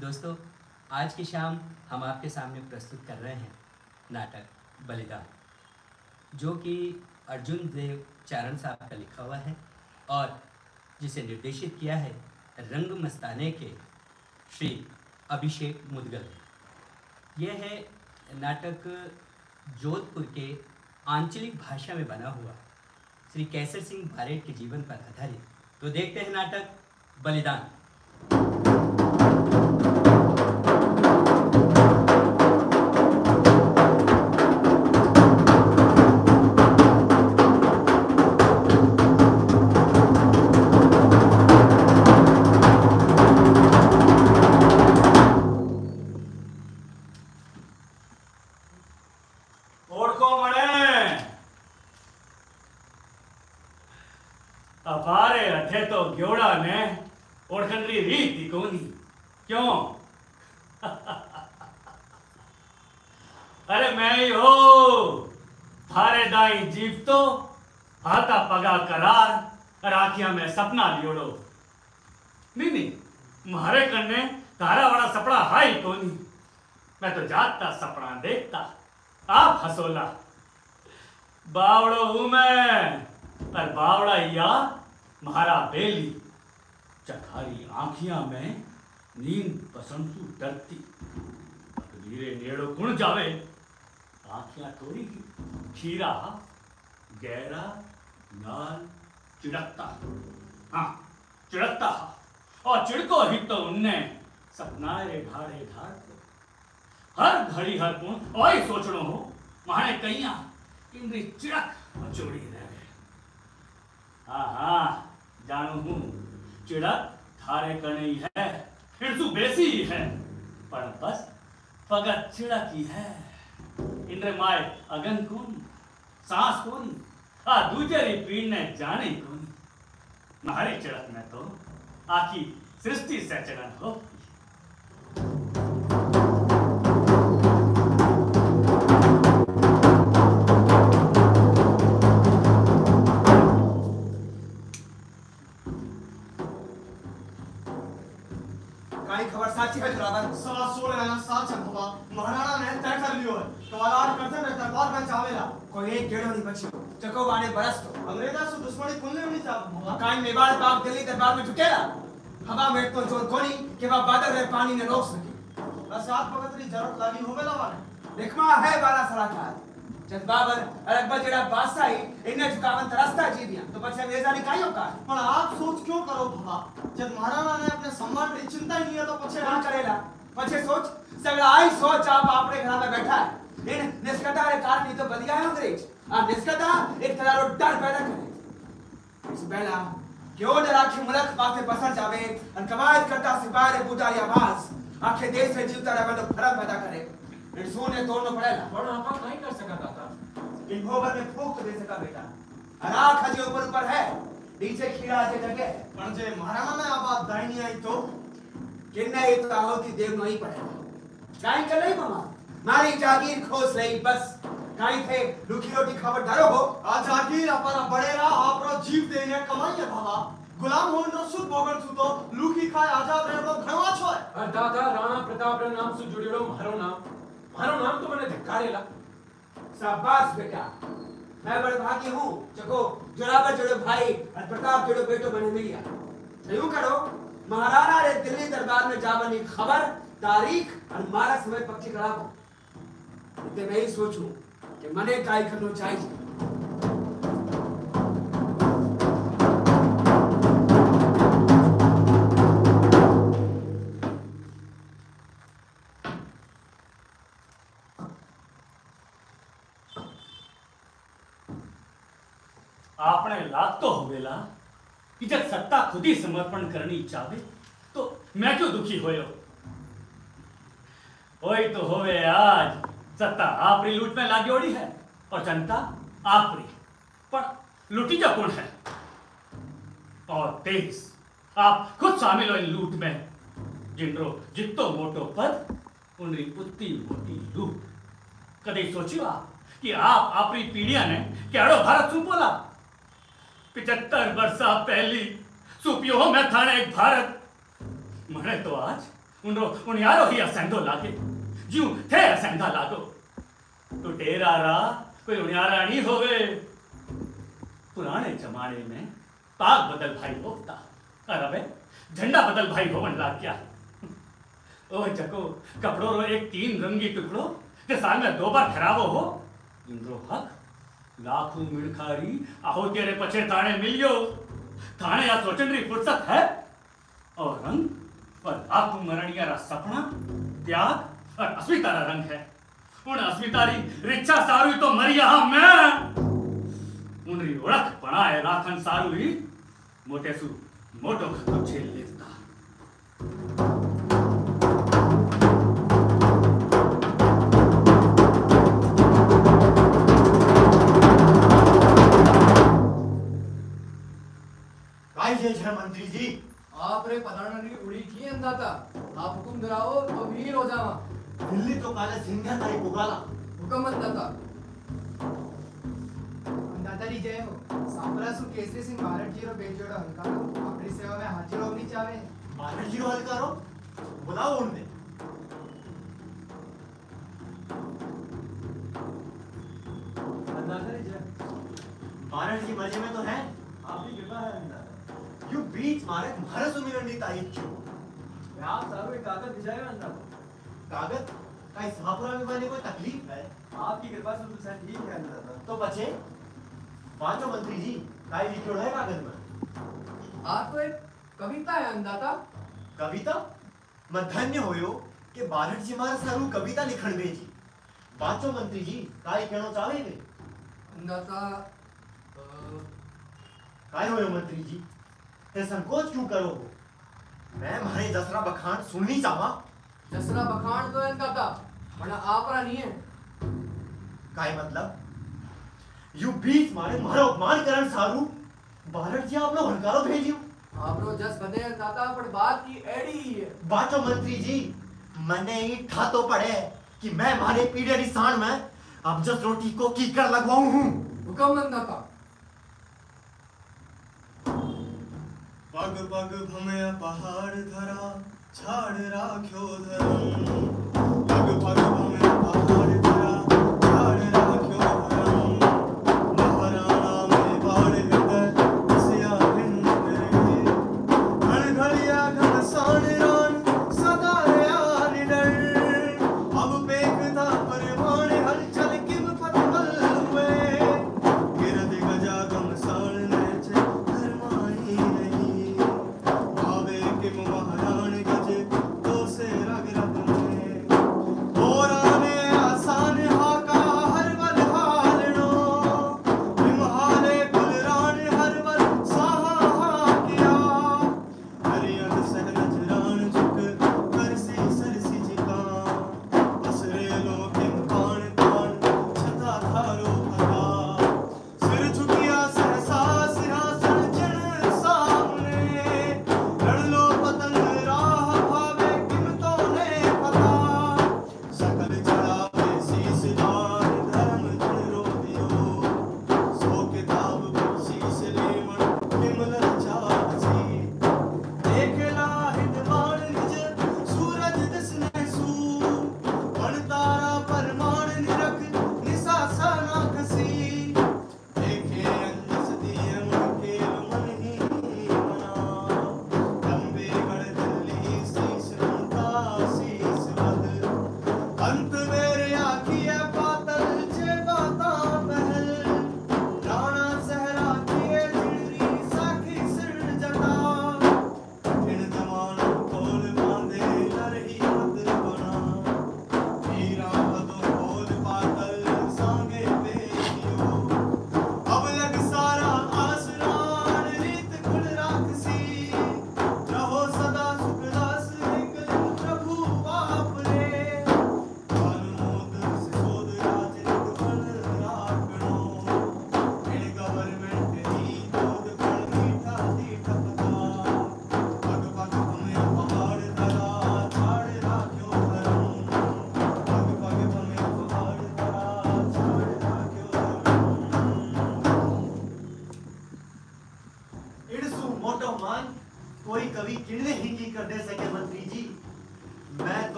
दोस्तों, आज की शाम हम आपके सामने प्रस्तुत कर रहे हैं नाटक बलिदान, जो कि अर्जुन देव चारण साहब का लिखा हुआ है और जिसे निर्देशित किया है रंग मस्ताने के श्री अभिषेक मुदगल ने। यह है नाटक जोधपुर के आंचलिक भाषा में बना हुआ, श्री कैसर सिंह भारेट के जीवन पर आधारित। तो देखते हैं नाटक बलिदान। धीरे नेड़ो गुण जावे? आंखियाँ थोड़ी खीरा गहरा लाल चिड़कता। हाँ चिड़कता। और चिड़को ही तो उनने सपना रे ढाड़े ढाड़ को। हर घड़ी हर गुण, और ही सोचणो हो, माने कहिया इंद्री चिड़क मचोड़ी रह गए। हाँ हाँ जानू हूँ, चिड़क थारे कणे ही है हिड़सू बेसी ही है, पर बस पगच्चिड़की है। इंद्र माय अगन कोनी सांस कोनी आ दूजे दूजरी पीड़ ने जाने कोनी। मारे चिड़क में तो आखी सृष्टि से चलन हो खबर साची है। जुरावर કોઈ એક કેળવણી પછી ચકવવાને બરસતો અંગ્રેજા સુ દુશ્મની કુલને ની સાબ કાઈ મેવાડ બાપ દિલ્હી દરબાર में झुकेला। हवा में तो ज़ोर कोनी के बा बादल रे पानी ने रोक सके। बस आप भगत री ज़रूरत लागी होवे लावाने देखमा है बाला सड़ा था जब बाबर अलगबा जेड़ा बादशाह ही इने झुकावन तो तरसता जी दिया। तो बच्चे अंग्रेजा ने कायो का? पण आप सोच क्यों करो भला जब महाराणा ने अपने सम्मान री चिंता ही नहीं है तो पछे ना करेला? पछे सोच सगड़ा आई सोच आप आपरे घर में बैठा है। इन निष्कटार कारण ये तो बन गया अंग्रेज़। हाँ, और निष्कटा एक तरह डर पैदा करे इस पहला क्यों डरा कि मुल्क बाते बसर जावे? और कवायद करता सिपाही रे बूटा या आवाज़ आखे देश रे जीवता रहे मतलब तो फ़र्क पैदा करे। इन सोने तोड़नो पड़ेला बड़ो तो हम नहीं कर सका था इन गोबर में फूक तो दे सका बेटा। राख हजे ऊपर ऊपर है नीचे खीरा जे जगे पण जे महाराणा में आवाज़ दाइनी आई तो किन्ने एक आहुति देव नहीं पड़ेगा। गाय का नहीं मामा? मारी जागीर खोस रही बस काई थे। लुखी रोटी खबर डरो हो। आ जागीर अपन बड़ेरा आपरो जीव देने कमाई है बाबा। गुलाम हो न सुध सु तो लुखी खाए आज़ाद रे लोग घणवा छोए और दादा राणा प्रताप रे नाम से जुड़ेलो मारो नाम। मारो नाम तो मैंने धिकारेला शाबाश बेटा। मैं बड़े बड़भागी हूँ। जको जोरावर जोड़ो भाई और प्रताप जोड़ो बेटो बने मिलिया यूँ करो महाराणा रे दिल्ली दरबार में जावनी खबर तारीख और मारा समय पक्की करा એટલે મેં સોચું કે મને કાંઈ કરવું ચાહીશ આપણે લાગતો હવેલા કે જે સત્તા ખુદી સમર્પણ કરવાની ઈચ્છાવે તો મેં ક્યો દુખી હોયો હોય તો હવે આજ सत्ता आपरी लूट में लागी ओड़ी है और जनता आपरी। पर लूटी जा कौन है? और देश आप खुद शामिल हो इन लूट में। जिनरो जितो मोटो पद उनरी उतनी मोटी लूट। कदे सोचियो आप कि आप आपरी पीढ़िया ने केड़ो भारत सूपोला पिछहत्तर वर्षा पहली, सुपियो में थाने एक भारत। मने तो आज उनरो उन्यारो ही असेंदो लागे। ज्यों थे असेंदा लागो। तो टेरा रा कोई उन्यारा नहीं होवे। पुराने जमाने में पाग बदल भाई होता। अबे झंडा बदल भाई होवन लाग गया। ओ जको, कपड़ों रो एक तीन रंगी टुकड़ो ते साल में दो बार खराबो हो। इनरो हक, लाखों मिड़खारी आहो तेरे पछे ताने मिलियो। थाने या सोचन री फुर्सत है? और रंग और लाखों मरणिया रा सपना, त्याग और अस्मिता रंग है। उन अस्मिता री रिच्छा सारू तो मरिया हाँ मैं। उनरी ओळख बनाए राखन सारू ही मोटे सु मोटो खतो झेल लेता। मंत्री जी? आप रे पधारणारी उड़ी की अंदाता आप हुकुम दिलाओ तो वीर हो जावा। दिल्ली तो काले सिंधिया ताई पुगाला हुकुम अंदाता दादाजी जय हो। सापरासु केसरी सिंह भारत ज़ीरो बेजोड़ा हंकारो अपनी सेवा में हाजिर होनी चाहे बारह ज़ीरो हल करो बुलाओ उन्हें बारह जी मज़े में तो है। आपकी कृपा है यू बीच मारे तुम्हारे सुमिरन दी तारीफ़ क्यों? आप सारू एक कागज़ भिजाएगा अंदर कागज़? का इस महापुरा में बने कोई तकलीफ़ है? आपकी कृपा से तो ठीक है अंदर तो बचे। पाँचों मंत्री जी काय लिखियो है कागज़ में? आप तो एक कविता है अंदाता कविता? मैं धन्य होयो कि बारह जी मारे सारू कविता लिखण भेजी पाँचों मंत्री जी काय कहना चाहे अंदाता काय होयो मंत्री जी? ते संकोच क्यों करो हो? मैं मारे दसरा बखान सुननी चाहा। जसरा बखान तो अंदाता वरना आप रा नहीं है। काय मतलब? यू बीच मारे मारो अपमान करण सारू। बारह जी आप लोग हंकारो भेजियो। आप रो जस बदे अंदाता पर बात की एड़ी ही है। बाचो मंत्री जी मने ही ठा तो पड़े कि मैं मारे पीढ़े निशान में अब जस रोटी को कीकर लगवाऊं हूँ। हुकुम अंदाता पग पग भमया पहाड़ धरा छाड़ राख्यो धरम। पग पग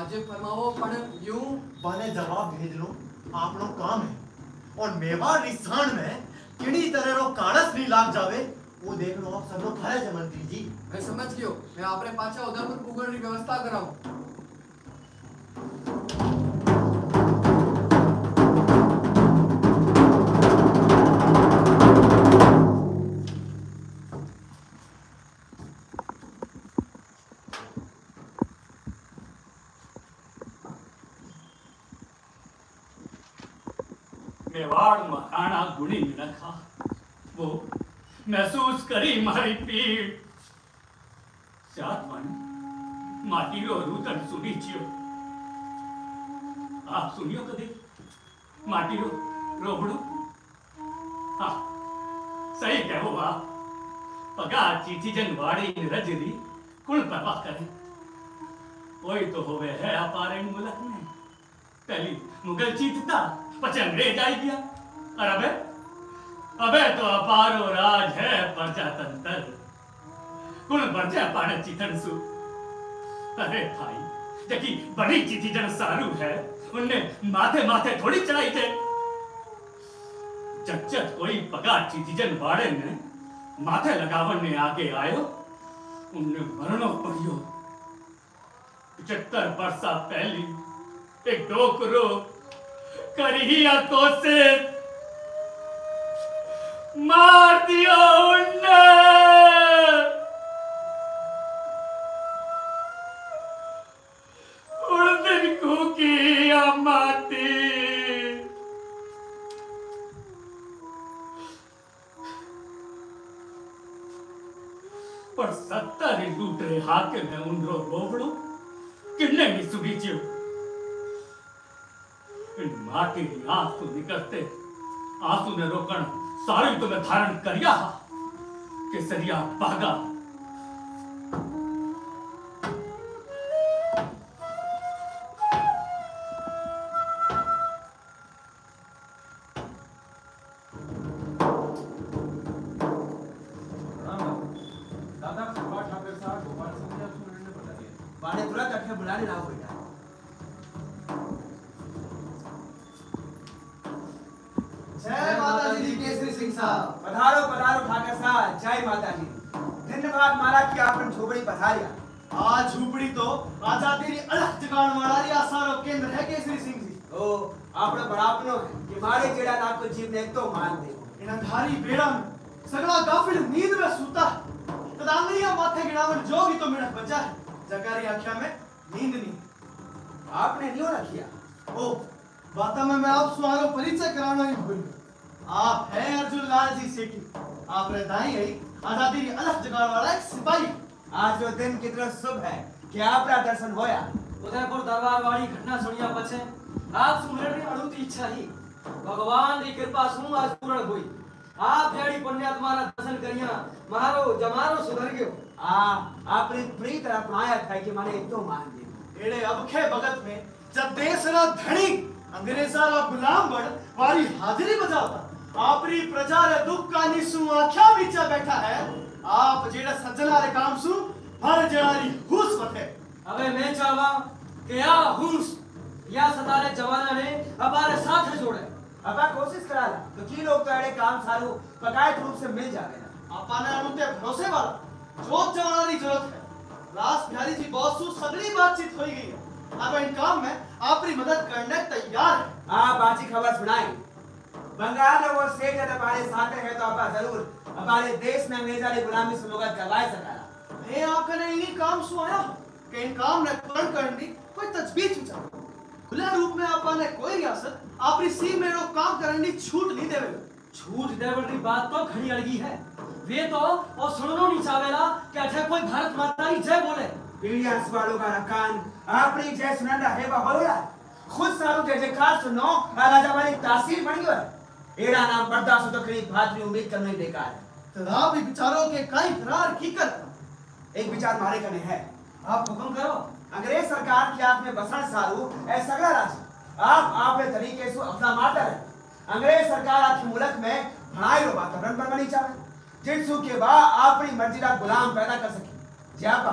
वाजिब फरमाओ पण यूँ बने जवाब भेज लो आप लोग काम है। और मेवा रिसाण में किड़ी तरह रो काड़स नहीं लाग जावे वो देख लो आप सब लोग फ़र्ज़ जमन जी मैं समझ गयो मैं आपरे पाछा उधरपुर पुगण री व्यवस्था कराऊं। मेवाड़ महाराणा गुणी मिलखा, वो महसूस करी मारी पीड़। सातवन माटीरो रूतन सुनी छियो आप सुनियो कदे माटीरो रोबड़ो? हाँ सही कहो बा पगार चीची जन वाड़ी रजरी कुल परवाह करे। कोई तो होवे है अपारे मुल्क में, पहली मुगल जीतता पचंगे जाई दिया और अबे अबे तो अपारो राज है प्रजातंत्र। कुल बर्जा पाड़ चितन सु। अरे भाई, जबकि बड़ी चिथी जन सारू है, उनने माथे माथे थोड़ी चढ़ाई थे। जच्चत कोई पगा चिथीजन वाड़े ने माथे लगावन ने आगे आयो, उनने मरणो पड़ियो पचहत्तर वर्षा पहली, एक डोकरो करिया को से मार दिया माती पर सत्तर ही लूटरे हाके में उनरो रोवड़ो किन्ने भी सुबीचियो इन माटी आँसू निकलते। आँसू ने रोकण सारी तुम्हें धारण करिया। केसरिया भागा परिचय कराना ही भूल आप है अर्जुन लाल जी सेठी। आप रहदाई है आज़ादी की अलग जगह वाला एक सिपाही। आज जो दिन कितना शुभ है। क्या आपका दर्शन होया? उदयपुर दरबार वाली घटना सुनिया पछे। आप सुमरण की अड़ूती इच्छा ही। भगवान की कृपा सु आज पूर्ण हुई। आप जड़ी पुण्य तुम्हारा दर्शन करिया मारो जमारो सुधर गयो। आ आपने प्रीत रा पाया था कि माने एक तो मान ली एड़े अबखे भगत में जब देश रा धनी अंग्रेजा गुलाम बन वारी हाजिरी बजाता। आपरी प्रजा रे दुख का निसु आख्या बीच बैठा है। आप जेड़ा सज्जना रे काम सु हर जनारी हुस बते अबे मैं चावा क्या हुस या सतारे जवाना ने हमारे साथ जोड़े। अपा कोशिश करा ला। तो की लोग तो एड़े काम सारू पकायत रूप से मिल जावे ना। अपा ने अनुते भरोसे वाला। जोत जवाना री ज़रूरत है। रास बिहारी जी बहुत सु सगली बातचीत होई गई है। अब इन काम में आपरी मदद करने तैयार है। आप बाची खबर सुनाई। बंगाल और वो सेठ जब हमारे साथ है तो आप ज़रूर हमारे देश में अंग्रेजा ने गुलामी से मुगत करवाए सकाला मैं आपने इन्हीं काम सु आया कि इन काम ने पूर्ण करने कोई तजवीज विचार खुले रूप में आपने कोई रियासत आपरी सी में रो काम करने की छूट नहीं देवे छूट देवल री बात तो खड़ी अड़गी है। वे तो और सुननो नहीं चावेला कि अठे कोई भारत माता की जय बोले। पीढ़ियाँ वालों का रकान। आपरी जय सुनंदा है रहा खुद सारू जय जयकार सुनो राजा वाली तासीर बन गयो। है एड़ा नाम बर्दाश्त तो करी भातरी उम्मीद करना ही बेकार है। तराब विचारों के कई फरार की कर एक विचार मारे करने है। आप हुक्म करो। अंग्रेज़ सरकार की आँख में बसण सारू ऐ सगला राज आप आपने तरीके से अपना माटर है। अंग्रेज़ सरकार आपके मुल्क में भड़ाई रो वातावरण बनवानी चाहे। जिनसु के अपनी मर्ज़ी का गुलाम पैदा कर सके। ज्यापा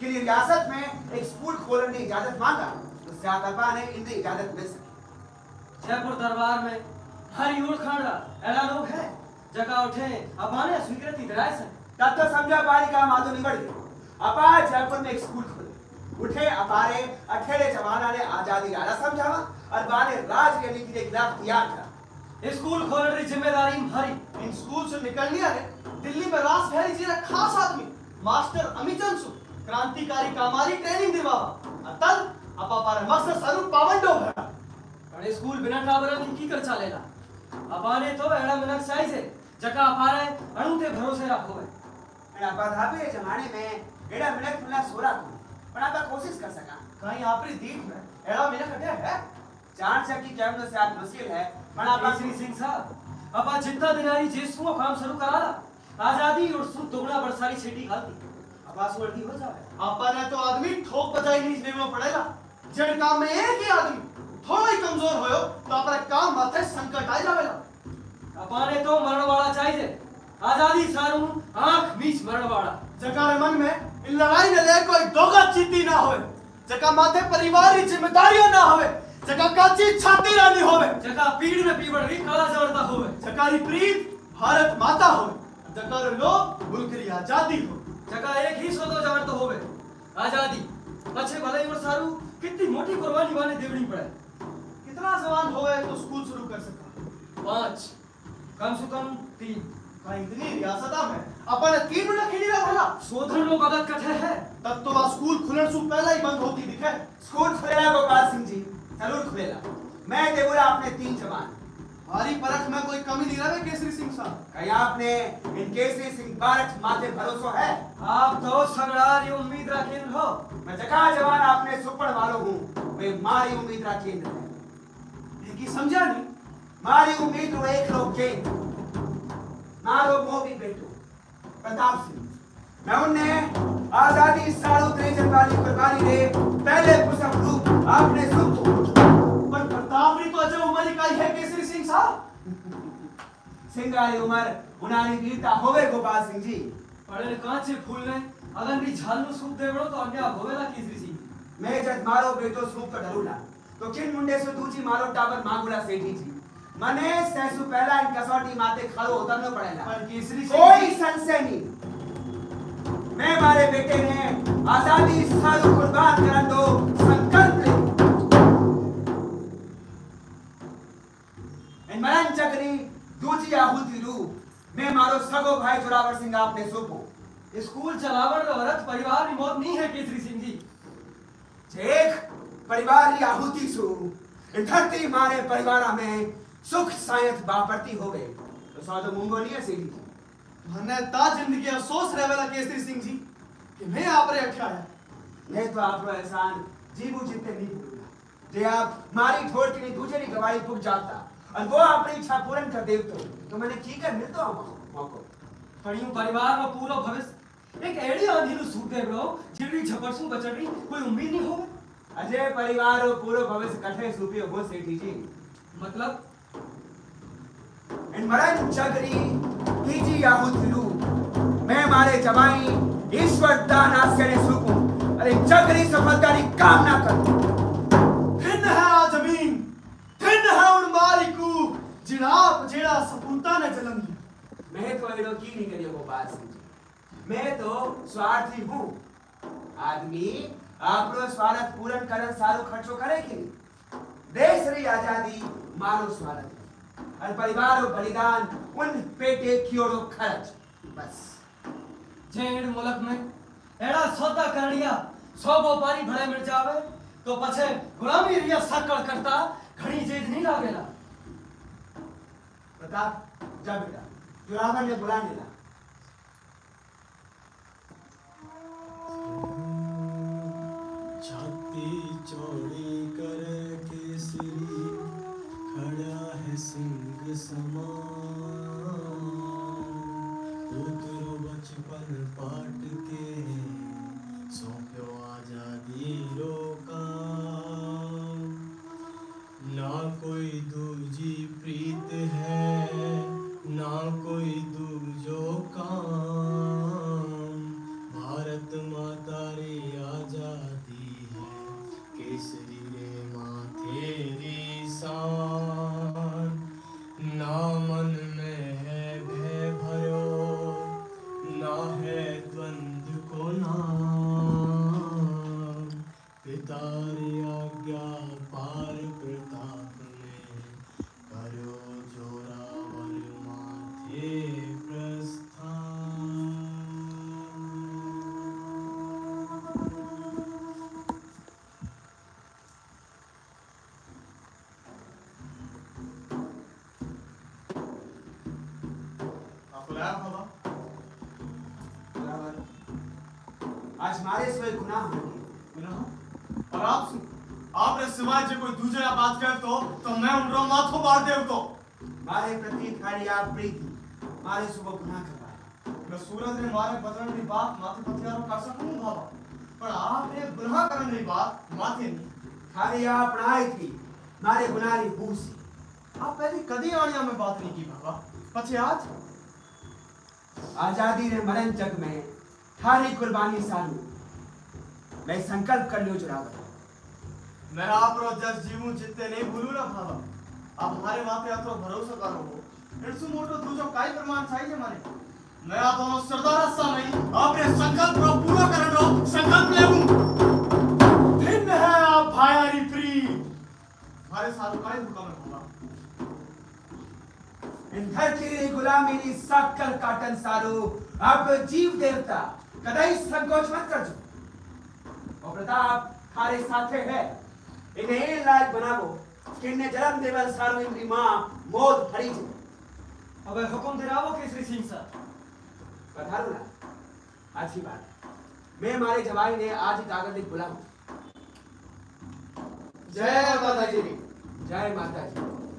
कि रियासत में एक स्कूल खोलने की इजाज़त मांगा तो ज़्यादा ने इनकी इजाज़त मिल सकी। जयपुर दरबार में हर यूर खाड़ा ऐला लोग है। जगह उठे अबाने स्वीकृति दिलाए से। तब तो समझा पारी का माधो निबड़ गया अपा जयपुर में एक स्कूल खोले। उठे अपारे अठेरे जवाना ने आज़ादी आला समझावा और बाने राज के नीति के खिलाफ तैयार था। स्कूल खोलने की ज़िम्मेदारी हरी इन स्कूल से निकल लिया है दिल्ली में रास बिहारी जी खास आदमी मास्टर अमिचंद सु। क्रांतिकारी कामारी ट्रेनिंग दिवा। अतल अपा पर मकसद सरू पावंडो भरा अने स्कूल बिना टावर की की कर चलेला? अपा ने तो एड़ा मिनक साइज़ है। जका अपा अपारे अणु ते भरोसे रखो है। एड़ा अपा धाबे जमाने में एड़ा मिनक फुला सोरा तू पण आपा कोशिश कर सका। कहीं आपरी दीप में एड़ा मिनक हटे है? जान सकी कैमरे से आज मुश्किल है पण आपा श्री सिंह साहब। अपा जितना दिनारी जेसुओ काम शुरू करा आज़ादी और सुख दोगुना बरसारी छेटी खाती अपा सुवर्दी हो जावे आपा ने तो आदमी ठोक बजाई नहीं लेवे पड़ेगा। जड़ काम में एक ही आदमी। थोड़ा ही कमज़ोर होयो तो अपने काम माथे संकट आ जावेला अपाने तो मरण वाला चाहिए आज़ादी सारू आँख बीच मरण वाला जका मन में इन लड़ाई ने ले कोई दोगा चीती ना होवे। जका माथे परिवार की जिम्मेदारियाँ ना होवे। जका काची छाती रानी होवे। जगह पीड़ में पीबड़ री काला जवरता होवे। जकारी प्रीत भारत माता होवे। जका रे लोग मुल्क की आज़ादी हो जगह एक ही सोतो जवर तो होवे। आज़ादी पछे भले और सारू कितनी मोटी कुर्बानी वाने देवनी पड़े। कितना जवान होवे तो स्कूल शुरू कर सका। पाँच कम से कम तीन। का इतनी रियासता में अपन तीन मिनट खिली रहा भला। सोधन लोग अगत कथे है। तब तो आ स्कूल खुलने से पहले ही बंद होती दिखे। स्कूल खुलेला गोपाल सिंह जी ज़रूर खुलेला मैं देवरा अपने तीन जवान। हमारी परख में कोई कमी नहीं रहे केसरी सिंह साहब। कहीं आपने इन केसरी सिंह बारठ माथे भरोसा है? आप तो सगड़ारी उम्मीद रखें हो। मैं जगह जवान आपने सुपड़ वालो हूँ। वे मारी उम्मीद रा केंद्र है। की समझा नहीं। मारी उम्मीद रो एक लोग केंद्र मारो मोबी बेटो प्रताप सिंह। मैं उन्हें आज़ादी साड़ू त्रेजन वाली कुर्बानी दे पहले पुसम रूप आपने सुन पर प्रताप री तो अजय उमर इकाई है केसरी साहब सिंगारी उमर उनारी वीरता होवे गोपाल सिंह जी पड़े कांचे फूल ने अगर भी झालू सूप देवड़ो तो अन्या होवेला केसरी सिंह? मैं जब मारो बेटो सूप का डरूला तो किन मुंडे से दूजी मारो टाबर मांगुला सेठी जी? मने सैसु पहला इन कसौटी माते खड़ो उतरनो पड़ेगा पर केसरी कोई संशय नहीं। मैं मारे बेटे ने आज़ादी सारू कुर्बान करन दो संकल्प चक्री दूजी आहुति रूप मैं मारो सगो भाई जोरावर सिंह आपने सोपो। स्कूल चलावड़ रो औरत परिवार की मौत नहीं है केसरी सिंह जी। एक परिवार की आहुति सु। धरती मारे परिवार में सुख सायत बापरती हो गए तो सौ मूंगो नहीं सीधी। जी मने ता ज़िंदगी अफसोस रहेला केसरी सिंह जी कि मैं आप रे अठा है। मैं तो आपको एहसान जीवू जितने नहीं भूलूँगा। जे आप मारी ठोड़ के नहीं दूसरी गवाही पुग जाता। और वो अपनी इच्छा पूर्ण कर देव तो तो मैंने ठीक है मिलता हूँ मौको पड़ियों परिवार में पूरा भविष्य। एक एड़ी आंधी नु सूट देवड़ो जिरड़ी झपड़सू बचड़ी कोई उम्मीद नहीं होवे अजय, परिवार और पूरो भविष्य कठे सूपी हो, सेठी जी। मतलब? इन मरण चगरी कीजी याहुत फिरू मैं मारे जमाई ईश्वर दान आश्चर्य सुकूं जिनाप जेड़ा सपूता ने जन्म दिया। मैं तो एड़ो की नहीं करियो गोपाल सिंह जी मैं तो स्वार्थी हूँ। आदमी आपनो स्वार्थ पूर्ण करन सारो खर्चो करे के देश री आज़ादी मारो स्वार्थ और परिवार और बलिदान उन पेटे कियोड़ो खर्च। बस। जेड़ मुल्क में एड़ा सौदा करणिया सौ व्यापारी भड़े मिल जावे तो पछे गुलामी रिया सकड़ करता घणी जेज नहीं लागेला प्रताप जा बेटा। जोरावर ने बुला लिया केसरी खड़ा है सिंह समान। गुनाह होंगे और आप आपने सिवाय जे कोई दूसरा बात कर तो तो मैं उनरो माथो मार देव तो। मारे प्रति थारी आप प्रीति। मारे सुबह गुनाह करवाया मैं सूरज ने मारे बदलने की बात माथे पथियारो कर सकूँ बाबा पर आपने गुनाह करने की बात माथे नहीं। थारी आप बनाई थी। मारे गुनाह री बूसी आप पहले कदी आनिया में बात नहीं की बाबा। पछे आज? आज़ादी रे मरण जग में थारी कुर्बानी सालू मैं संकल्प कर लियो जुरावर मैं आप रो जस जीवू जितने नहीं भूलू ना बाबा आप हमारे माथे अतो भरोसा करो। हो इनसु मोटो दूजो काई प्रमाण चाहिए मारे। मैं आप दोनों सरदार सा नहीं। आपने संकल्प रो पूरा करन रो संकल्प लेऊ भिन्न है आप भायारी प्री हमारे साथ काई हुक्म है बाबा इन धरती री गुलामी री सक्कर काटन सालू अब जीव देवता कदाई संकोच मत कर जो। प्रताप थारे साथे है। इन्हें लायक बनावो कि जन्म देवल सारो इनकी माँ मौत भरी अब हुकुम दिलाओ केसरी सिंह सर। पधारो ना अच्छी बात मैं हमारे जवाई ने आज कागज़ लिख बुला जय माता जी। जय माता जी।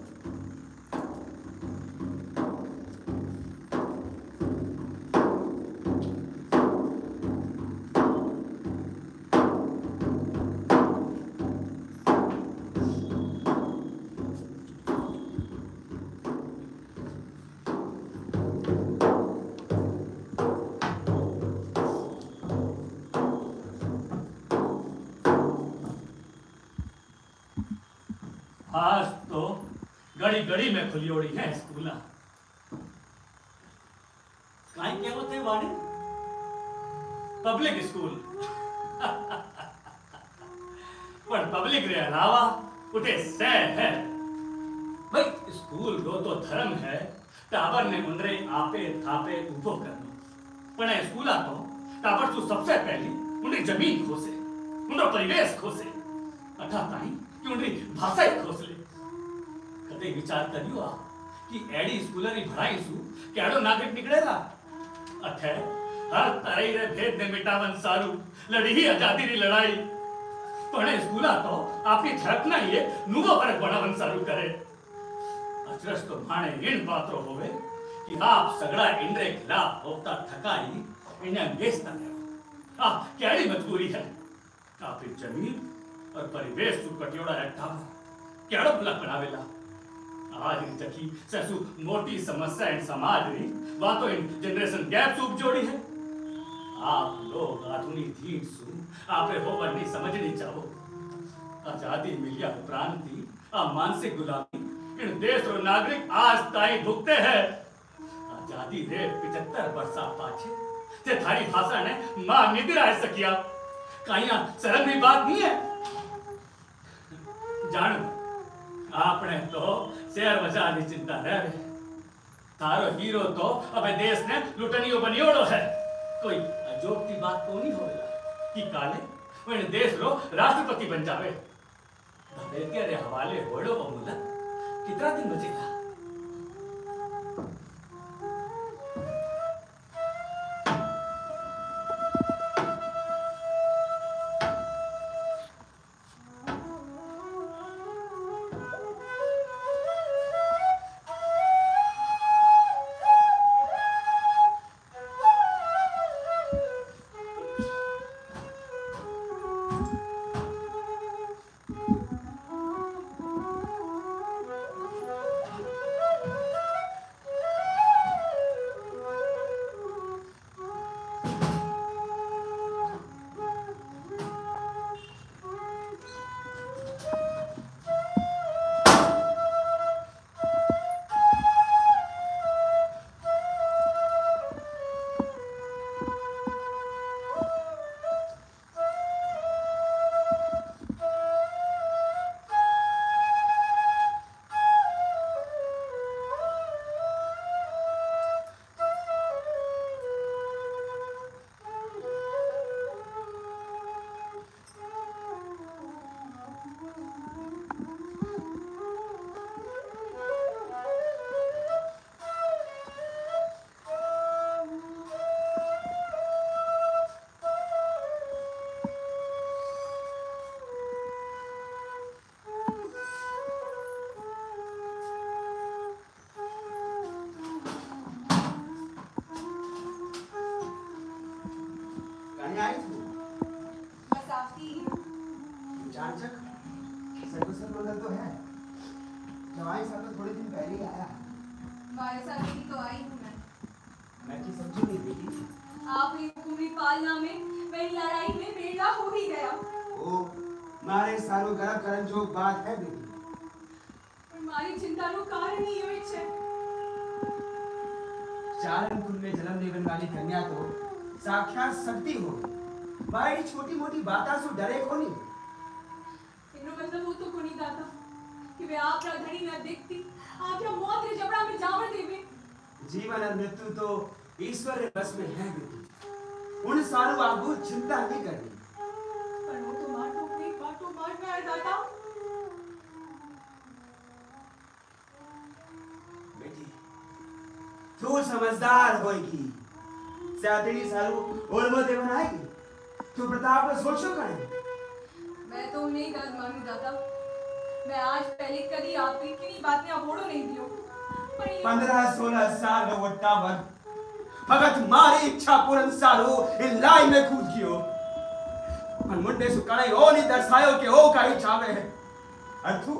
घड़ी में खुली ओड़ी है स्कूल। काई क्या होते वाणी? पब्लिक स्कूल पर पब्लिक रे अलावा उठे सह है। भाई, स्कूल रो तो धर्म है टाबर ने उनरे आपे थापे उभो करनो। पण स्कूला तो टाबर तू सबसे पहली उनरी ज़मीन खोसे, उनरो परिवेश खोसे। अठा ताई कि उनरी भाषा ही ले कदे विचार करियो आ, कि एडी स्कूलरी भराई सु केड़ो नागरिक निकळेला? अठे हर तरह रे भेद ने मिटावन सारू लड़ी ही आज़ादी री लड़ाई। पण स्कूला तो आपनी झड़कना ही है नुगो फरक बनावन सारू करे। अचरस तो माने इन बातो होवे, कि आप सगड़ा इंद्रे खिलाफ होता थकाई इन्हें बेचता है आ, केड़ी मजबूरी है। काफ़ी ज़मीन और परिवेश सु कटियोड़ा है ठावा केड़ो भला बनावेला? तकी ससु मोटी समस्या इन समाज री वा इन जनरेशन गैप सूप जोड़ी है। आप लोग आधुनिक धीर सु आपरे होवर नहीं समझनी चाहो। आज़ादी मिलिया उपरांति आ मानसिक गुलामी, इन देश रो नागरिक आज ताई भुगते हैं। आज़ादी रे 75 वर्षा पाछे, ते थारी भाषा ने माँ निदिरा है सकिया काइया शर्म की बात नहीं है। जान, आपने तो शेयर बाज़ार की चिंता है। तारो हीरो तो अब देश ने लुटनियो बनियोड़ो है। कोई अजोब की बात तो नहीं होवेला कि काले वो देश रो राष्ट्रपति बन जावे। अमेरिका रे हवाले होड़ो बमुला कितना दिन बचेगा? जीवन वाली कन्या तो साक्षात शक्ति हो। बाड़ी छोटी मोटी बात सु डरे कोनी इनो मतलब वो तो कोनी दादा कि वे आप का घड़ी ना देखती आप का मौत रे जबड़ा में जावर देवे। जीवन और मृत्यु तो ईश्वर के बस में है बेटी। उन सारू आगो चिंता नहीं करनी। पर वो तो मार तो कोई बाटो मार में आ दाता। बेटी तू समझदार होएगी। सारू ओलमो दे बनाएगी? तू प्रताप को सोचो करे। मैं तो नहीं गलत मानू दाता मैं आज पहले कभी आपकी किन्हीं बातें अबोड़ो नहीं दियो। पंद्रह सोलह साल का वट्टा भर भगत मारी इच्छा पूरन सारू इन लाई में कूद गयो। पर मुंडे सुकाने ओ नहीं दर्शायो के ओ काई चावे है। और तू?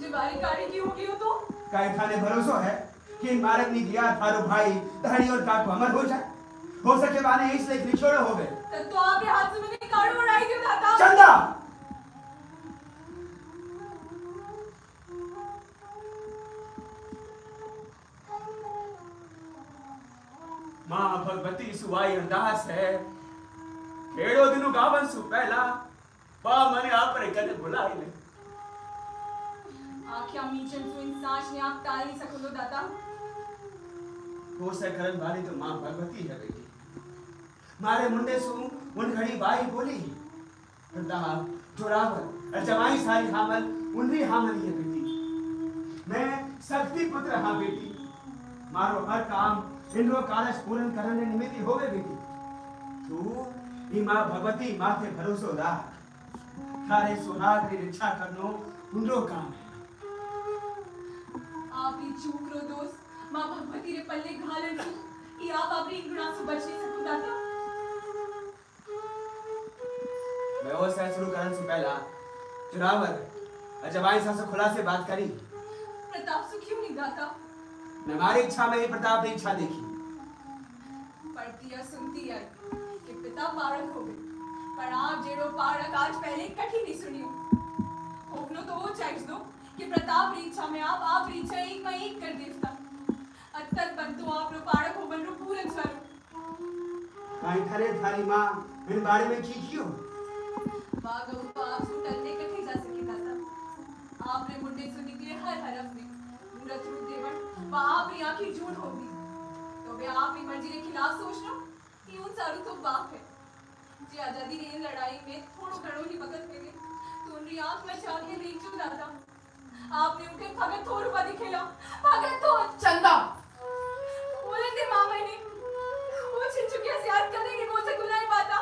जिबारी काड़ी की होगी हो तो? काई थाने भरोसो है कि इन मारक ने दिया थारो भाई धनी और काको अमर हो जाए। हो बाने इसलिए निछोड़ो हो गए। तब तो आपके हाथ से मैंने काड़ उड़ाई क्यों दाता चंदा! माँ भगवती सुवाई अरदास है। खेड़ो दिनु गावन सु पहला बा मने आप रे कने बुलाई ले आख्या मीचन सु इन सांच ने आप टाल नहीं सको दाता। हो सकरन वाली तो माँ भगवती है बेटी मुंडे सु उन घड़ी बाई बोली। प्रताप जोरावर और जवाई सारी हामल उनरी हामल है बेटी। मैं शक्ति पुत्र हाँ बेटी। मारो हर काम, इंद्रो कालश पूर्ण करने निमित्त होवे बेटी। तू ई माँ भगवती माथे भरोसो राख थारे सुहाग री रक्षा करनो उनरो काम है। आप ही चूक रो दोस्त। माँ भगवती रे पल्ले घालन सु ये आप अपनी गुनाह से बच नहीं सको दाता मैं वो सह शुरू करने से पहला चुनावर अजवाई सा से खुला से बात करी। प्रताप से क्यों नहीं दाता मैं हमारी इच्छा में ही प्रताप ने इच्छा देखी। पढ़ती या सुनती है कि पिता पारक हो गए। पर आप जेड़ो पारक आज पहले कठी नहीं सुनियो होकनो तो वो चाहिए दो कि प्रताप री इच्छा में आप आप री इच्छा एक में एक कर देवता अत्तर बंतु आप रो पारक हो बन रो पूरन स्वरूप काई थारे थारी माँ इन बारे में की कियो बाग तो आप टलने कठी जा सके दाता आप मुंडे सु निकले हर हरफ में। मूरत रूप देवन वह आप आँखें झूठ होगी। तो वे आप मर्ज़ी के खिलाफ सोच कि उन सारू तो बाप है। जे आज़ादी रे लड़ाई में थोड़ो घणो ही भगत मिले। तो उनरी आँख में जाके नहीं जो दादा आपने उनके भगत थोड़ पा दिखेला। भगत तो चंदा! बोले थे मामा ने वो छिचुकिया से याद करने की मुझसे गुनाह पाता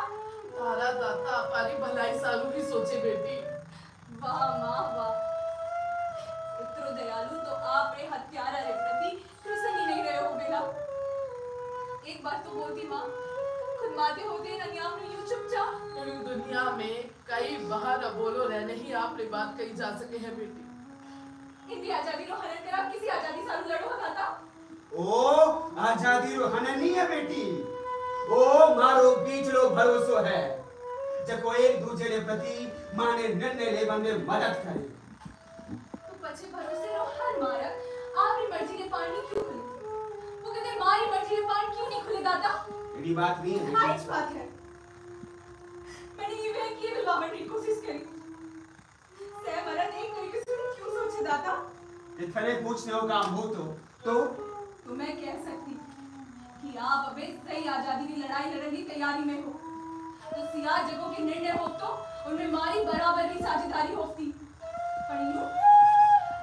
तारा दाता हमारी भलाई सालू की सोचे बेटी। वाह माँ वाह। इतरो दयालु तो आप रे हत्यारा रे प्रति कृष्ण ही नहीं रहे हो बेला एक बात तो बोलती माँ खुद माते होते न आपने यूँ चुपचाप। पूरी दुनिया में कई बाहर अबोलो रहने ही आप रे बात कही जा सके है बेटी। इंदी आज़ादी रो हनन करा किसी आज़ादी सारू लड़ो दाता। ओ आज़ादी रो हननी है बेटी। ओ मारो बीच रो भरोसो है। जको एक दूसरे के प्रति माने निर्णय लेवन में मदद करे। तो पछे भरोसे रो हर मारक। आपकी मर्ज़ी के पानी क्यों खुले? वो कहते मारी मर्ज़ी के पान क्यों नहीं खुले दाता एडी बात नहीं है हाँ इस बात है। मैंने ये वे की बनने की कोशिश करी। सह मरद एक तरीके से क्यों सोचे ये थने पूछने हो काम हो तो। तो? तो मैं कह सकती कि आप अबे सही आज़ादी की लड़ाई लड़ने की तैयारी में हो। तो सिया जगहों के निर्णय हो तो उनमें मारी बराबर की साझेदारी होती। यूँ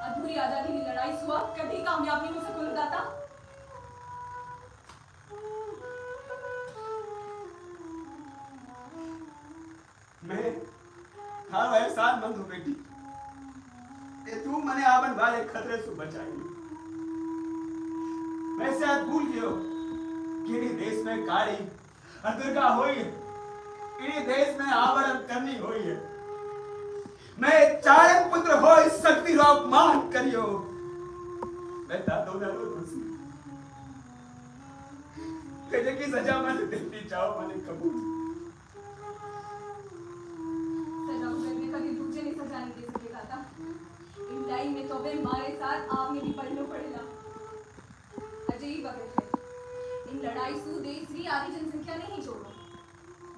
अधूरी आज़ादी की लड़ाई सुआ कभी कामयाब नहीं हो सको दाता मैं थारो एहसान मंद हूँ बेटी। ए तू मने आवन वाले खतरे से बचाई। मैं शायद भूल गयो कि इन्हीं देश में काली दुर्गा होई इन्हीं देश में आवरण करनी होई है। मैं चारण पुत्र हो, इस शक्ति रो अपमान करियो। मैं दादो दादो कहे की सजा मैंने देती चाहो मैंने कबूल सजा करने का भी दूसरे नहीं दे सकेगा था इन लड़ाई में तो वे हमारे साथ आपने भी पढ़ना पड़ेगा लड़ाई सु देश आदि जनसंख्या नहीं जोड़ो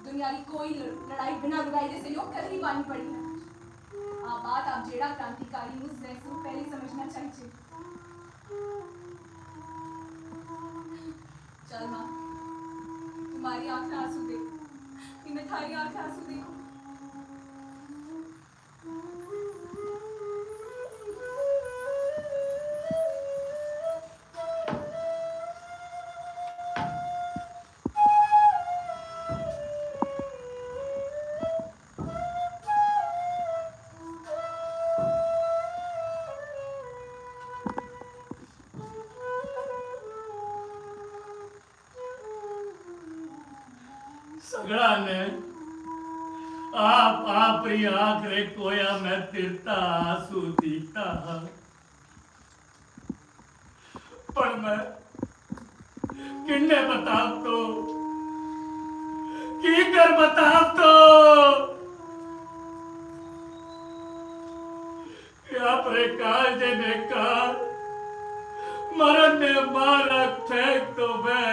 दुनिया की कोई लड़ाई बिना लड़ाई जैसे लोग कर ही पानी पड़ी। है आ बात आप जेड़ा क्रांतिकारी मुझ को पहले समझना चाहिए। चल माँ, तुम्हारी आँखें आँसू देख कि मैं थारी आँखें आँसू देखूँ सगड़ा ने आप आप कोया मैं तिरता आँसू दीता पर मैं किन्ने बताब तो की कर बताब तो तो मैं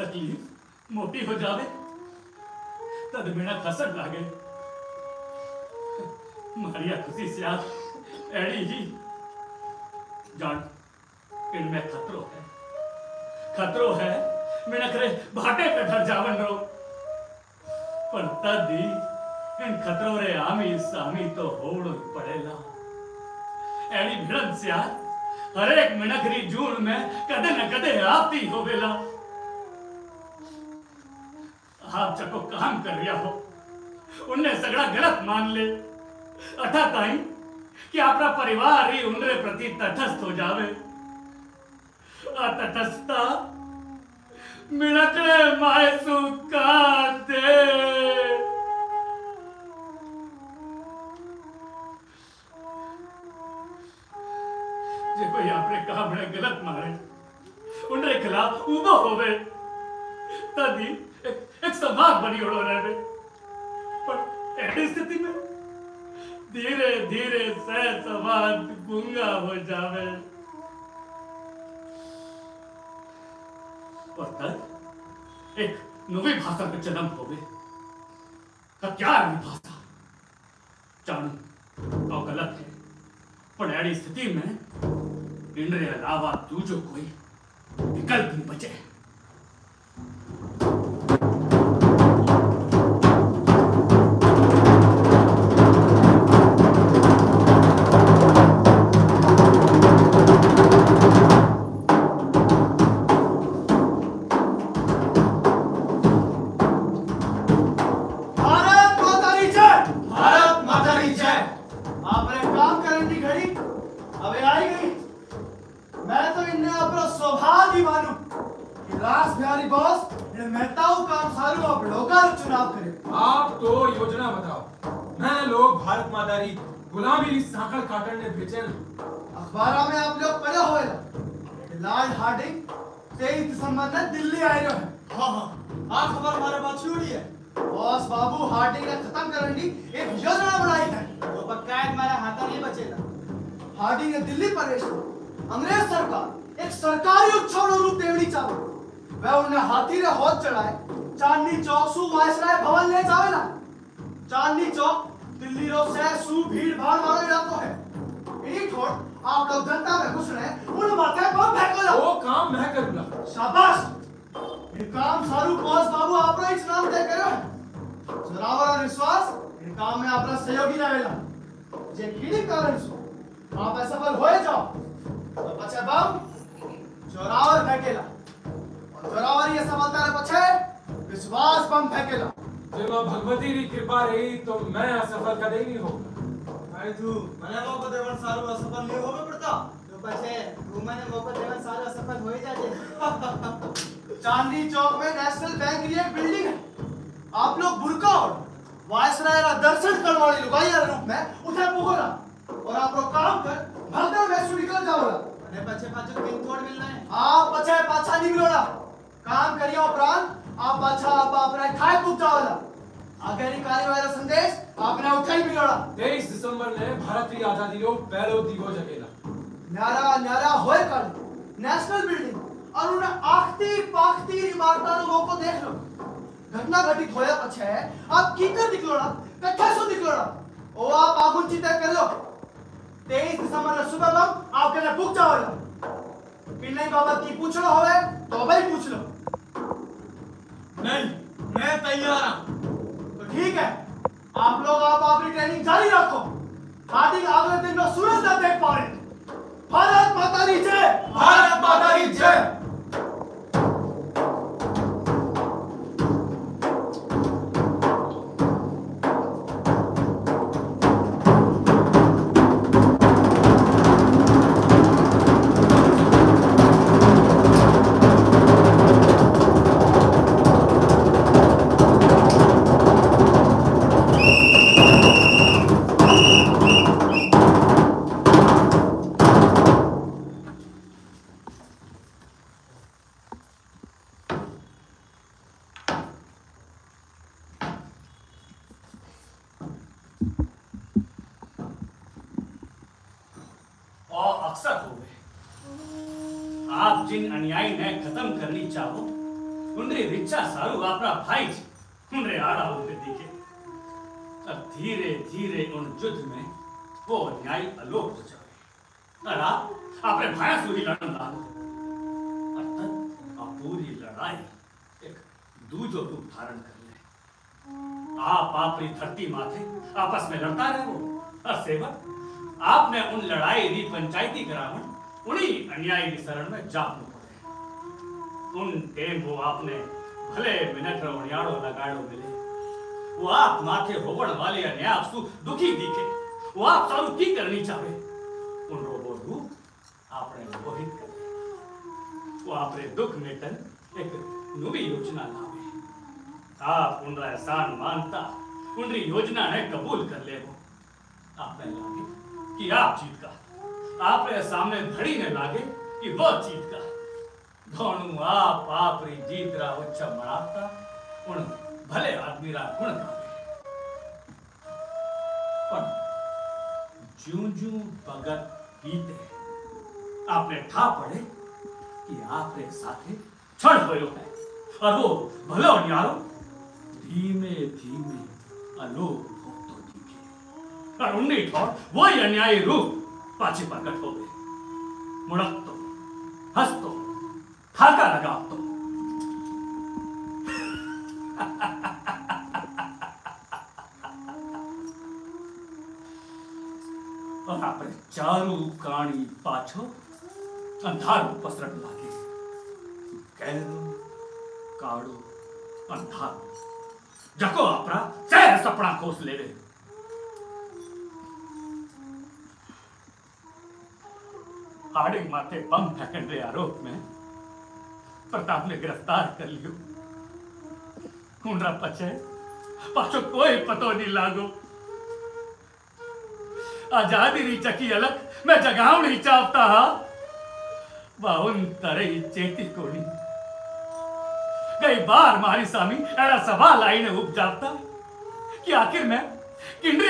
हो तकलीफ़ मोटी हो जावे, तद बिना खसट लागे। मारिया खुशी से आज एड़ी ही जान इनमें खतरो है। खतरो है मिनक रे भाटे पे धर जावन रो। पर तदी इन खतरो रे आमी सामी तो होड़ पड़ेला। एड़ी भिड़न से आज हर एक मिनकरी जून में कदे न कदे आपती होवेला। आप चको काम कर रहा हो। उनने सगड़ा गलत मान ले। अठा ताई कि आपका परिवार ही उनरे प्रति तटस्थ हो जावे। आ तटस्थता मिनकड़े मायसू का जे कोई आपने कहा बड़े गलत मारे। उनरे खिलाफ उबो होवे। तभी एक, समाज बनी ओढ़ो रहे पर ऐसी स्थिति में धीरे धीरे सह समाज गुंगा हो जावे। और तब एक नवी भाषा का जन्म होवे। हत्यार भाषा? जानू और गलत है। पर ऐसी स्थिति में इनरे अलावा दूजो कोई विकल्प नहीं बचे। हार्डिंग ने दिल्ली प्रवेश अंग्रेज़ सरकार एक सरकारी उत्सव रूप देवड़ी चाहो वह उन्हें हाथी रे होत चढ़ाए। चांदनी चौक सु वायसराय भवन ले जावेला चांदनी चौक दिल्ली रो से सु भीड़ भाड़ वाला इलाको है। इन्हीं ठोड़ आप लोग जनता में घुस रहे उन माथे बम फेंको लो वो काम मैं करूँगा शाबाश! ये काम सारू बॉस बाबू आपरा इस नाम तय करो जोरावर और विश्वास इन काम में आपरा सहयोगी रहेला जे किनी कारण सो। आप असफल हो जाओ। तो बचे बम चोरावर फेंकेला। और ये सफलता रे विश्वास बम फेंकेला। जे माँ भगवती री कृपा रही तो मैं असफल कदे नहीं होगा तू मौको देवन असफल नहीं होवे पड़ता। तो तू मौको देवन असफल हो जाते। चांदनी चौक में नेशनल बैंक की एक बिल्डिंग है। आप लोग बुरका और वायसराय का दर्शन करवाने लुगाई रूप में उठे पोगोरा और आप लोग काम कर भलते हो मैं निकल जाओ ना। अरे पछे पाछे तो पिन कोड मिलना है। हाँ, आप पछे पाछा नहीं मिलोड़ा काम करियो प्राण आप पाछा आप अपना खाए कूद जाओला अगर ही कार्य वाला तो संदेश आपने उठाई मिलोड़ा 23 दिसंबर ने भारत की आज़ादी रो पहलो दिगो जगेला न्यारा न्यारा होए कर नेशनल बिल्डिंग। और उन आखती पाखती इमारतों लोगों को देख लो। घटना घटित होया पछे। आप कीकर निकलोड़ा कठे सो निकलोड़ा ओ आप आगुन चिंता कर लो। 23 दिसंबर का सुबह लोग आपके लिए बुक जाओला पिल्ले बाबा की पूछ लो होवे तो भाई पूछ लो। नहीं मैं तैयार हूँ। तो ठीक है आप लोग आप अपनी ट्रेनिंग जारी रखो। हार्दिक अगले दिन में सूरज न देख रहे भारत माता की जय। भारत माता की जय। आपस में लड़ता रहो और सेवक, आपने उन लड़ाई री पंचायती करावन उन्हीं अन्यायी की शरण में जापनो पड़े। उन टेम वो आपने भले मिनट रो लगाड़ो मिले। वो आप माथे होवण वाले अन्याय सु दुखी दिखे। वो आप सारू की करनी चाहे। उन रोबो रूप आपने मोहित करे। वो आपरे दुख मेटन एक नवी योजना लावे। आप उनरा एहसान मानता उनरी योजना ने कबूल कर ले वो। आपने लागे कि आप जीत का आपरे सामने धड़ी ने लागे कि वो जीत का दोनों आप आप री जीत रा उच्च मनाता उन भले आदमी रा गुण पर जूं जूं भगत बीते, आपने ठा पड़े कि आपरे साथे क्षण होयो है। और वो भलो न्यारो धीमे धीमे અનુપ ભોગતો દીકે કરુણની ઠોર વોય અન્યાય રૂપ પાછી પ્રગટ હોવે મુળકતો હસતો ઠાકા લગાવતો અને આપણે ચારું કાણી પાછો અંધારું પસરટ લાગે ગેલો કાળો અંધારું Jako आपरा चेहरे सपना खोस ले रहे हार्डिंग माथे बम फेंकने रहे आरोप में। प्रताप ने गिरफ़्तार कर लियो। कुंडरा पचे, पाछो कोई पतो नहीं लागो। आज़ादी री चकी अलग, मैं जगावणी चाहता। हा बाउन तरे चेती कोनी। कई बार मारी सामी ऐसा सवाल आई ने उपजावता कि आखिर मैं किंडरी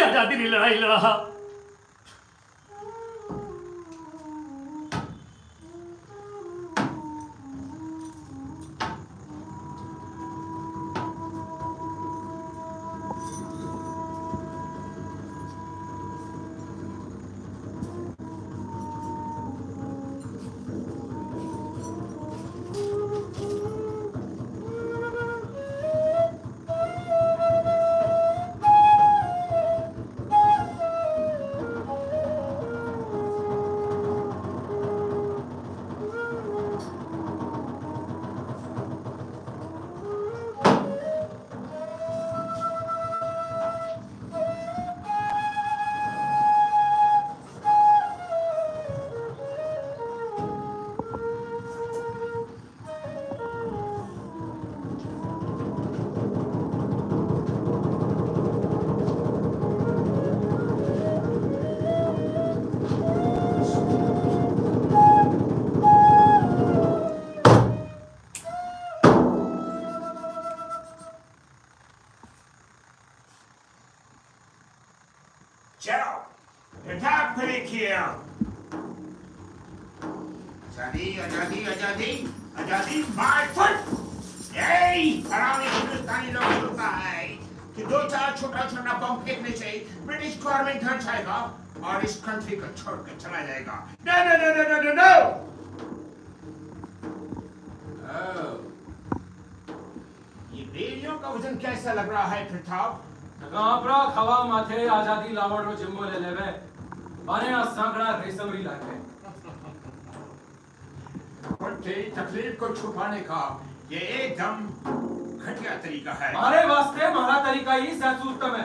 चलो किताब खरीद किए आज़ादी आज़ादी आज़ादी। आज़ादी माय फुट यही हरामी हिंदुस्तानी लोग होता है। कि दो चार छोटा छोटा बम फेंकने चाहिए ब्रिटिश गवर्नमेंट हट जाएगा और इस कंट्री को छोड़कर चला जाएगा। No no no no no no no ये रेलियों का वज़न कैसा लग रहा है प्रताप? गापरा खवा माथे आज़ादी लावण रो जिम्मो ले लेवे। बाने आ सांकड़ा रेशम री लागे बच्चे तकलीफ़ को छुपाने का ये एकदम घटिया तरीका है। मारे वास्ते मारा तरीका ही सहसु उत्तम है।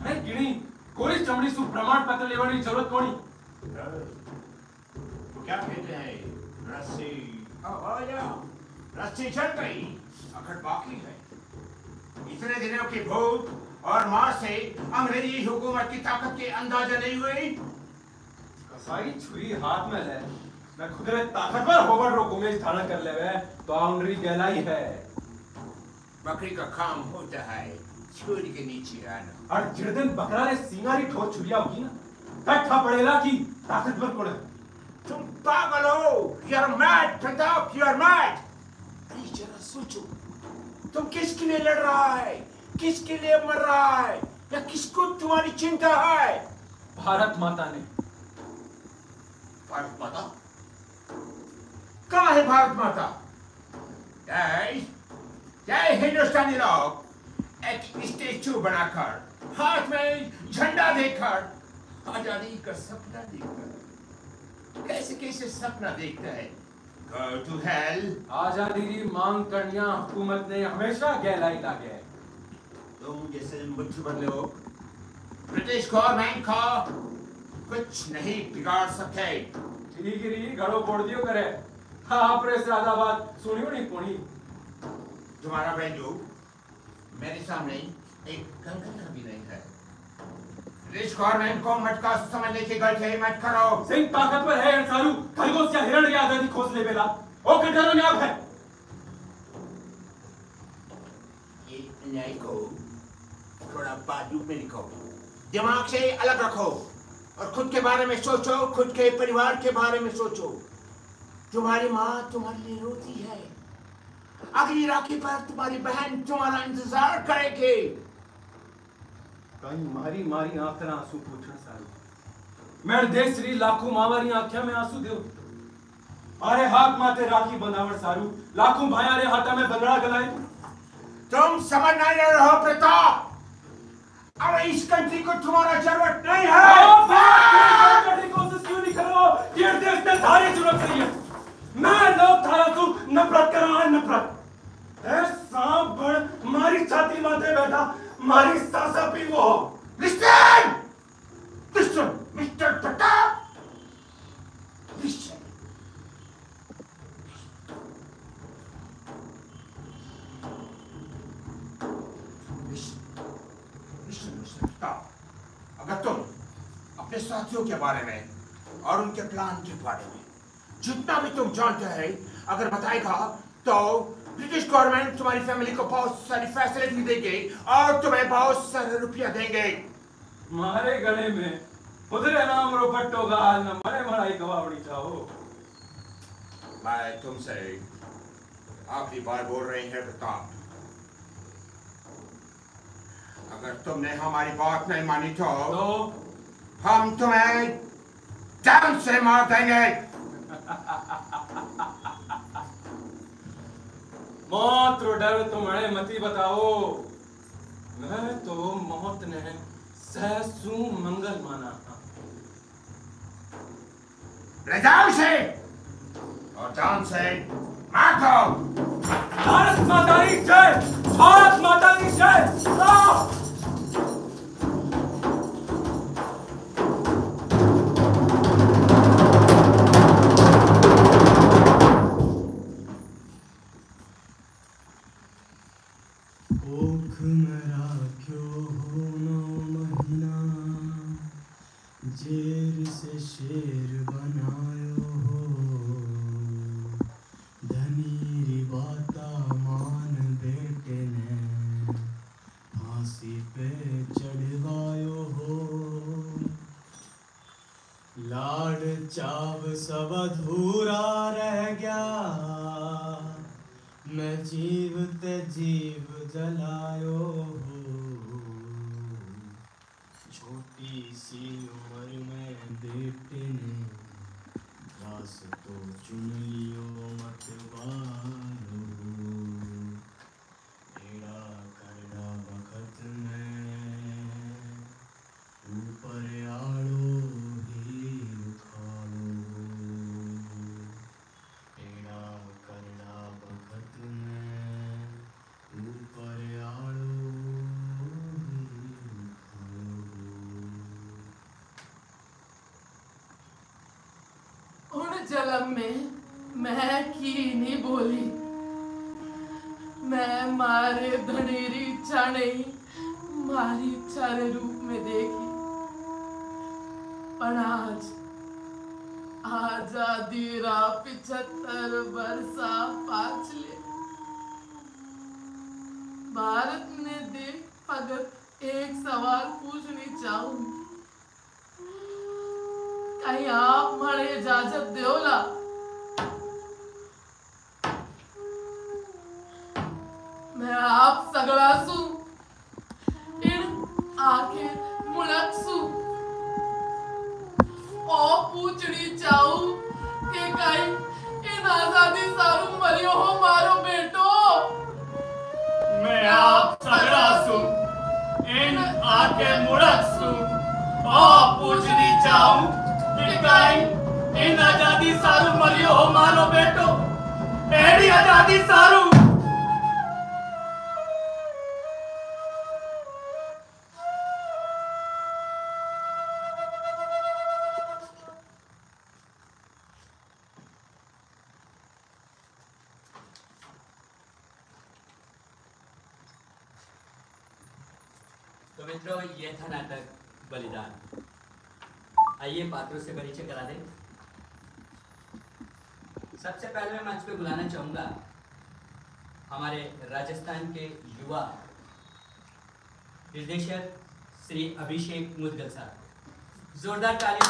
अरे गिणी कोई चमड़ी सु प्रमाण पत्र लेवणी ज़रूरत कोनी तो क्या कहते हैं? रस्सी। अब आ रस्सी चल गई अगर बाकी है। इतने दिनों की भूख और मार से अंग्रेज़ी हुकूमत की ताकत के अंदाज़ा नहीं हुई कसाई छुरी हाथ में ले। मैं खुदरे ताकतवर होवर रो गुमेश धारण कर लेवे। तो आउंडरी गहलाई है। बकरी का काम होता है छुरी के नीचे आना। और जिस दिन बकरा ने सिंगारी ठोक छुरिया होगी ना तक पड़ेला की ताकतवर कोण तुम पागल हो you are mad Pratap you are mad जरा सोचो तुम किसके लिए लड़ रहा है? किसके लिए मर रहा है? या किसको तुम्हारी चिंता है? भारत माता ने। भारत माता? कहा है भारत माता? जय जय हिंदुस्तानी लोग। एक स्टेचू बनाकर हाथ में झंडा देकर आज़ादी का सपना देखकर। कैसे कैसे सपना देखता है? Go to hell. आज़ादी की मांग करनिया हुकूमत ने हमेशा गहलाई लागे है। तुम जैसे मुट्ठी भर लोग ब्रिटिश गवर्नमेंट का कुछ नहीं बिगाड़ सकते ठीक री घड़ो फोड़ दियो करे आप रे ज़्यादा बात सुनियो नहीं कोनी तुम्हारा बेंजू मेरे सामने एक कंकड़ का भी नहीं है। ब्रिटिश गवर्नमेंट को मटका समझने की गलती मत करो। सिंह ताकतवर है सारू खरगोश या हिरण की आज़ादी खोज ले बेला। ओ कंटारो ने आप है। ये अन्याय को थोड़ा बाजू में लिखो। दिमाग से अलग रखो और खुद के बारे में सोचो खुद के परिवार के बारे में सोचो। तुम्हारी माँ तुम्हारे लिए रोती है। अगली राखी पर तुम्हारी बहन तुम्हारा इंतज़ार करेगी। कहीं मारी मारी आँख आँसू पूछना सारू। मैं देश री लाखों मावारी आंख्या में आँसू दो अरे हाथ माथे राखी बंधावट सारू। लाखों भाया रे हाथा में बंदड़ा गलाए। तुम समझ नहीं रहे हो प्रताप। अब इस कंट्री को तुम्हारा ज़रूरत नहीं है। क्यों नहीं ये देश ज़रूरत नहीं है। मैं लोग तू नफरत कर रहा है नफरत मारी छाती माथे बैठा, मारी सासा पी वो listen listen mister Pratap listen listen mister Pratap अगर तुम अपने साथियों के बारे में और उनके प्लान के बारे में। जितना भी तुम जानते हैं अगर बताएगा तो ब्रिटिश गवर्नमेंट तुम्हारी फैमिली को बहुत सारी फैसिलिटी देगी और तुम्हें बहुत सारे रुपया देंगे। मारे गले में उधरे नाम रो पट्टो गाल न मरे मराई गवावड़ी चाहो। मैं तुमसे आखिरी बार बोल रही है प्रताप अगर तुमने हमारी बात नहीं मानी तो, तो हम तुम्हें जान से मार देंगे। मौत रो डर तुम्हारे मती बताओ। मैं तो मौत ने सहसु मंगल माना। था ले जाओ इसे और जान से मार दो। भारत माता की जय भारत माता की जय। आ! ओख में राख्यो हो नौ महीना जलम में मैं की नहीं बोली। मैं मारे धनेरी इच्छा नहीं, मारी इच्छा रे रूप में देखी। पर आज, आज़ादी रा पिछहत्तर वर्षा पाछले। भारत ने देख भगत एक सवाल पूछनी चाहूँगी कहीं आप मारे इजाज़त देओला मैं आप सगळा सू इन आखे मुळक सू। ओ पूछनी चाहूँ कि कहीं इन आज़ादी सारू मरियो हो मारो बेटो? मैं आप सगड़ा सू इन आके मुड़क सू। ओ पूछनी चाहूँ इन आज़ादी सारू मरियो हो मारो बेटो। एड़ी आज़ादी सारू। तो मित्रों, ये था नाटक बलिदान। आइए पात्र से परिचय करा दें। सबसे पहले मैं मंच पे बुलाना चाहूँगा हमारे राजस्थान के युवा निर्देशक श्री अभिषेक मुदगल साहब। जोरदार ताली